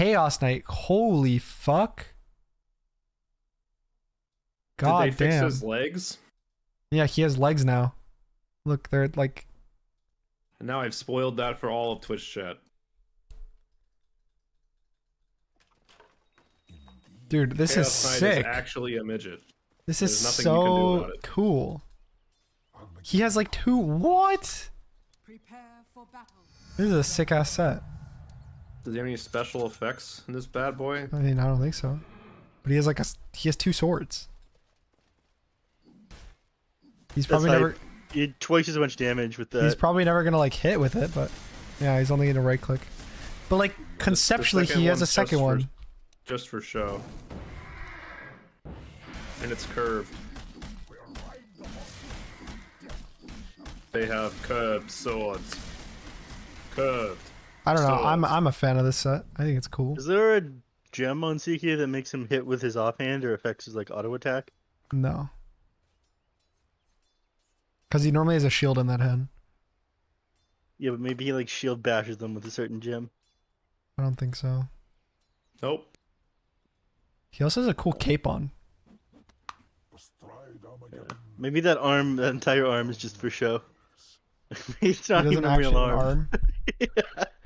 Chaos Knight. Holy fuck. God Did they damn. fix his legs? Yeah, he has legs now. Look, they're like And now I've spoiled that for all of Twitch chat. dude, this Chaos is Knight sick. is actually a midget. this is there's nothing you can do so cool. He has like two what? Prepare for battle. This is a sick ass set. Does he have any special effects in this bad boy? I mean, I don't think so. But he has like a he has two swords. He's probably hype. never You did twice as much damage with that. he's probably never gonna like hit with it, but yeah, he's only gonna right click. But like conceptually, second he has a one's just second for- one. Just for show. And it's curved. They have curved swords. Curved. I don't know. I'm. I'm a fan of this set. I think it's cool. Is there a gem on CK that makes him hit with his offhand or affects his like auto attack? No. Because he normally has a shield in that hand. Yeah, but maybe he like shield bashes them with a certain gem. I don't think so. Nope. He also has a cool cape on. Maybe that arm, that entire arm, is just for show. it's He not doesn't even a real have an arm. arm.